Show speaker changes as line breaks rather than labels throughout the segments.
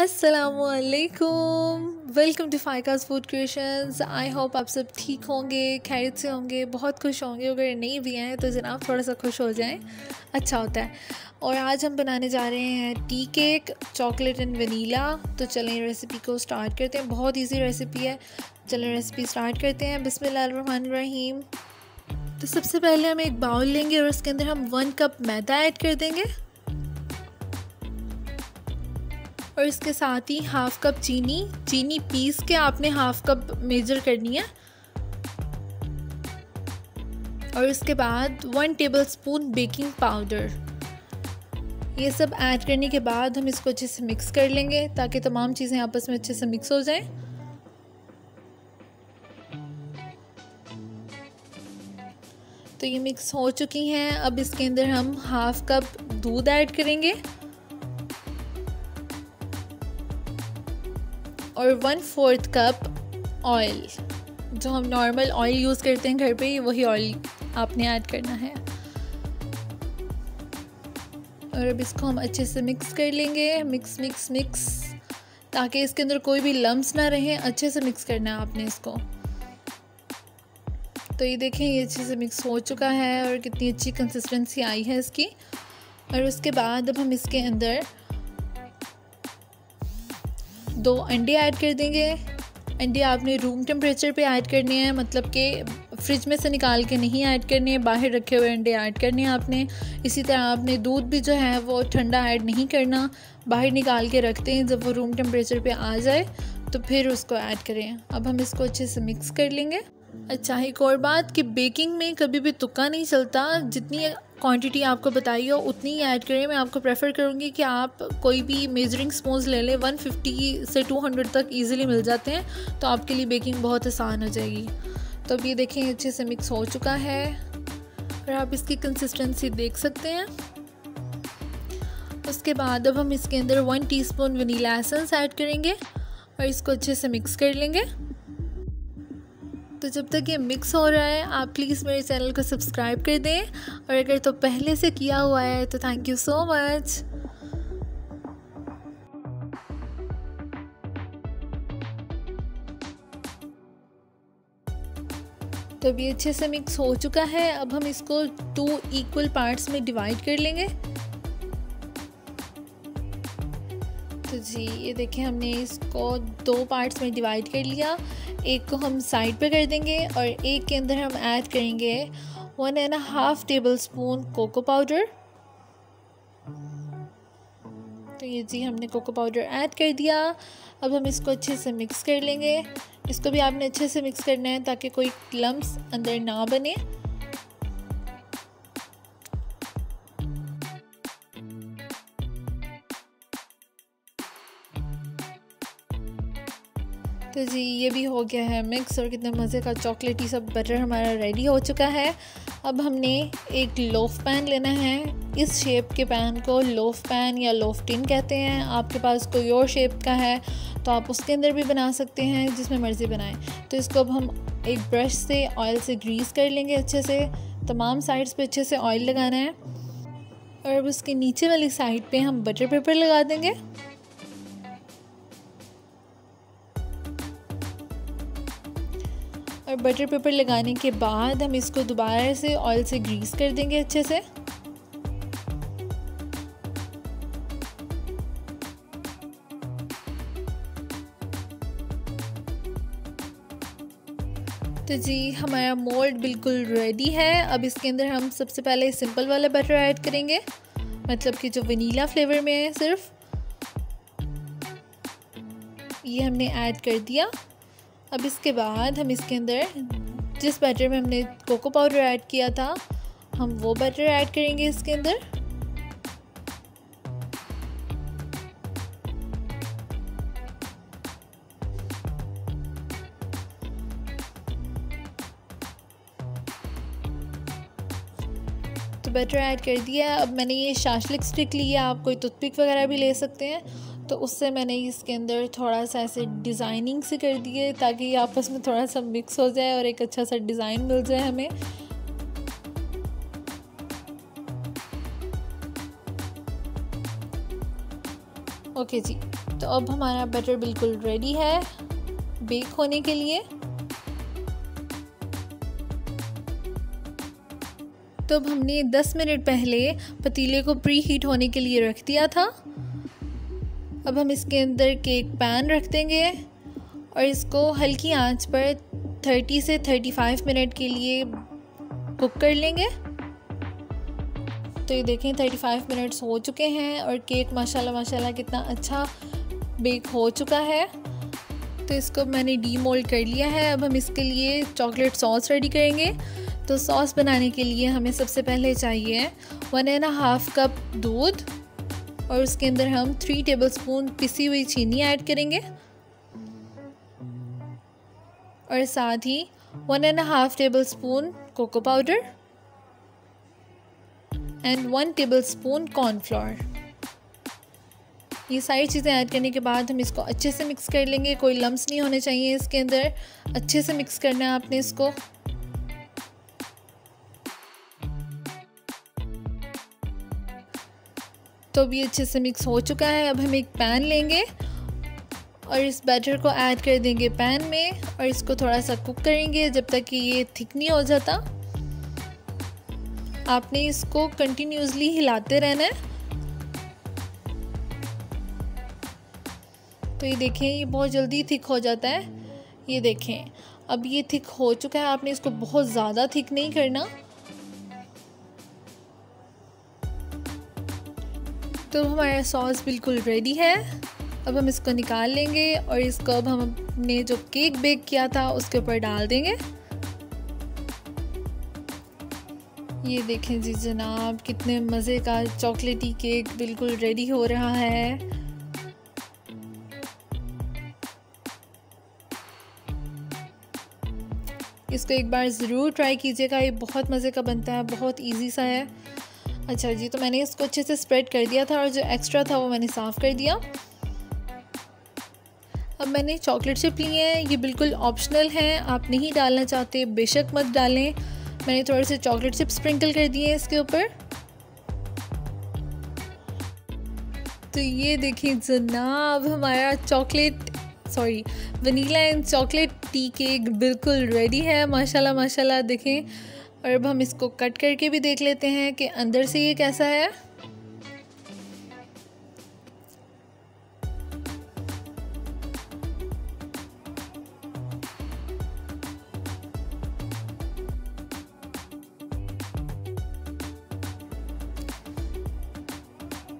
असलकुम welcome to फाइकास food creations I hope आप सब ठीक होंगे, खैरियत से होंगे, बहुत खुश होंगे। अगर नहीं भी हैं तो जनाब थोड़ा सा खुश हो जाएँ। अच्छा होता है। और आज हम बनाने जा रहे हैं tea cake, chocolate and vanilla. तो चलें रेसिपी को स्टार्ट करते हैं। बहुत इजी रेसिपी है। चलें रेसिपी स्टार्ट करते हैं। बिसमीम तो सबसे पहले हम एक बाउल लेंगे और उसके अंदर हम वन कप मैदा ऐड कर देंगे। और इसके साथ ही हाफ़ कप चीनी चीनी पीस के आपने हाफ़ कप मेजर करनी है। और इसके बाद one tablespoon baking powder ये सब ऐड करने के बाद हम इसको अच्छे से मिक्स कर लेंगे ताकि तमाम चीज़ें आपस में अच्छे से मिक्स हो जाएँ। तो ये मिक्स हो चुकी हैं। अब इसके अंदर हम हाफ़ कप दूध ऐड करेंगे। और वन फोर्थ कप ऑयल जो हम नॉर्मल ऑयल यूज़ करते हैं घर पे, वही ऑयल आपने ऐड करना है। और अब इसको हम अच्छे से मिक्स कर लेंगे। मिक्स मिक्स मिक्स ताकि इसके अंदर कोई भी लम्स ना रहे। अच्छे से मिक्स करना है आपने इसको। तो ये देखें, ये अच्छे से मिक्स हो चुका है और कितनी अच्छी कंसिस्टेंसी आई है इसकी। और उसके बाद अब हम इसके अंदर दो अंडे ऐड कर देंगे। अंडे आपने रूम टेम्परेचर पे ऐड करने हैं मतलब कि फ्रिज में से निकाल के नहीं ऐड करने हैं बाहर रखे हुए अंडे ऐड करने हैं आपने। इसी तरह आपने दूध भी जो है, वो ठंडा ऐड नहीं करना। बाहर निकाल के रखते हैं, जब वो रूम टेम्परेचर पे आ जाए तो फिर उसको ऐड करें। अब हम इसको अच्छे से मिक्स कर लेंगे। अच्छा एक और बात कि बेकिंग में कभी भी तुक्का नहीं चलता। जितनी क्वांटिटी आपको बताई हो, उतनी ही ऐड करें मैं आपको प्रेफर करूँगी कि आप कोई भी मेजरिंग स्पून ले लें। 150 से 200 तक इजीली मिल जाते हैं। तो आपके लिए बेकिंग बहुत आसान हो जाएगी। तो अब ये देखें, अच्छे से मिक्स हो चुका है। और आप इसकी कंसिस्टेंसी देख सकते हैं। उसके बाद अब हम इसके अंदर one teaspoon vanilla essence add करेंगे। और इसको अच्छे से मिक्स कर लेंगे। तो जब तक ये मिक्स हो रहा है, आप प्लीज़ मेरे चैनल को सब्सक्राइब कर दें। और अगर तो पहले से किया हुआ है तो थैंक यू सो मच तो अभी अच्छे से मिक्स हो चुका है। अब हम इसको टू इक्वल पार्ट्स में डिवाइड कर लेंगे। तो जी, ये देखें हमने इसको दो पार्ट्स में डिवाइड कर लिया। एक को हम साइड पे कर देंगे और एक के अंदर हम ऐड करेंगे one and half tablespoon cocoa powder तो ये जी हमने कोको पाउडर ऐड कर दिया। अब हम इसको अच्छे से मिक्स कर लेंगे। इसको भी आपने अच्छे से मिक्स करना है ताकि कोई लम्स अंदर ना बने। तो जी, ये भी हो गया है मिक्स और कितने मज़े का चॉकलेटी सब बटर हमारा रेडी हो चुका है। अब हमने एक लोफ पैन लेना है। इस शेप के पैन को लोफ पैन या लोफ टिन कहते हैं। आपके पास कोई और शेप का है तो आप उसके अंदर भी बना सकते हैं, जिसमें मर्ज़ी बनाएँ। तो इसको अब हम एक ब्रश से ऑयल से ग्रीस कर लेंगे अच्छे से। तमाम साइड्स पे अच्छे से ऑयल लगाना है। और अब उसके नीचे वाली साइड पे हम बटर पेपर लगा देंगे। और बटर पेपर लगाने के बाद हम इसको दोबारा से ऑयल से ग्रीस कर देंगे अच्छे से। तो जी, हमारा मोल्ड बिल्कुल रेडी है। अब इसके अंदर हम सबसे पहले सिंपल वाला बटर ऐड करेंगे। मतलब कि जो वनीला फ्लेवर में है सिर्फ़। ये हमने ऐड कर दिया। अब इसके बाद हम इसके अंदर जिस बैटर में हमने कोको पाउडर ऐड किया था, हम वो बैटर ऐड करेंगे इसके अंदर। तो बैटर ऐड कर दिया। अब मैंने ये शाशलिक स्टिक लिया आप कोई टूथपिक वगैरह भी ले सकते हैं। तो उससे मैंने इसके अंदर थोड़ा सा ऐसे डिज़ाइनिंग से कर दिए ताकि आपस में थोड़ा सा मिक्स हो जाए और एक अच्छा सा डिज़ाइन मिल जाए हमें। ओके जी तो अब हमारा बटर बिल्कुल रेडी है बेक होने के लिए। तो अब हमने 10 मिनट पहले पतीले को प्री हीट होने के लिए रख दिया था। अब हम इसके अंदर केक पैन रख देंगे और इसको हल्की आँच पर 30 से 35 मिनट के लिए कुक कर लेंगे। तो ये देखें 35 मिनट्स हो चुके हैं और केक माशाल्लाह माशाल्लाह कितना अच्छा बेक हो चुका है। तो इसको मैंने डी मोल्ड कर लिया है। अब हम इसके लिए चॉकलेट सॉस रेडी करेंगे। तो सॉस बनाने के लिए हमें सबसे पहले चाहिए वन एंड हाफ़ कप दूध। और उसके अंदर हम थ्री टेबल स्पून पिसी हुई चीनी ऐड करेंगे। और साथ ही one and half tablespoon cocoa powder and one tablespoon cornflour ये सारी चीज़ें ऐड करने के बाद हम इसको अच्छे से मिक्स कर लेंगे। कोई लम्स नहीं होने चाहिए इसके अंदर। अच्छे से मिक्स करना है आपने इसको। तो अभी अच्छे से मिक्स हो चुका है। अब हम एक पैन लेंगे और इस बैटर को ऐड कर देंगे पैन में और इसको थोड़ा सा कुक करेंगे जब तक कि ये थिक नहीं हो जाता। आपने इसको कंटिन्यूसली हिलाते रहना है। तो ये देखें, ये बहुत जल्दी थिक हो जाता है। ये देखें, अब ये थिक हो चुका है। आपने इसको बहुत ज़्यादा थिक नहीं करना। तो हमारा सॉस बिल्कुल रेडी है। अब हम इसको निकाल लेंगे और इसको अब हम अपने जो केक बेक किया था, उसके ऊपर डाल देंगे। ये देखें जी जनाब, कितने मज़े का चॉकलेटी केक बिल्कुल रेडी हो रहा है। इसको एक बार ज़रूर ट्राई कीजिएगा, ये बहुत मज़े का बनता है, बहुत इजी सा है। अच्छा जी तो मैंने इसको अच्छे से स्प्रेड कर दिया था और जो एक्स्ट्रा था वो मैंने साफ़ कर दिया। अब मैंने चॉकलेट चिप लिए हैं, ये बिल्कुल ऑप्शनल हैं, आप नहीं डालना चाहते, बेशक मत डालें। मैंने थोड़े से चॉकलेट चिप स्प्रिंकल कर दिए हैं इसके ऊपर। तो ये देखिए जनाब, हमारा chocolate sorry vanilla and chocolate tea cake बिल्कुल रेडी है, माशाल्लाह माशाल्लाह, देखें। और अब हम इसको कट करके भी देख लेते हैं कि अंदर से ये कैसा है।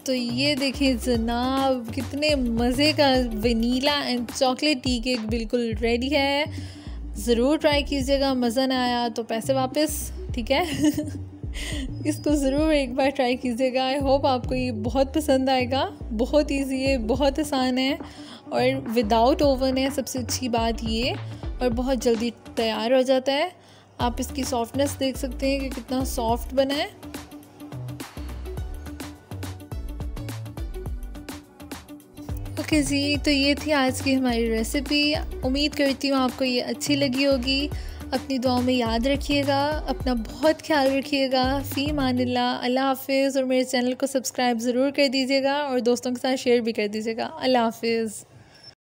तो ये देखिए जनाब, कितने मज़े का vanilla and chocolate tea cake बिल्कुल रेडी है। ज़रूर ट्राई कीजिएगा, मज़ा ना आया तो पैसे वापस, ठीक है? इसको ज़रूर एक बार ट्राई कीजिएगा। आई होप आपको ये बहुत पसंद आएगा। बहुत ईजी है, बहुत आसान है। और विदाउट ओवन है, सबसे अच्छी बात ये। और बहुत जल्दी तैयार हो जाता है। आप इसकी सॉफ्टनेस देख सकते हैं कि कितना सॉफ्ट बना है। ओके जी तो ये थी आज की हमारी रेसिपी उम्मीद करती हूँ आपको ये अच्छी लगी होगी. अपनी दुआओं में याद रखिएगा, अपना बहुत ख्याल रखिएगा. फ़ी मान अल्लाह हाफिज़. और मेरे चैनल को सब्सक्राइब ज़रूर कर दीजिएगा और दोस्तों के साथ शेयर भी कर दीजिएगा. अल्लाह हाफिज़.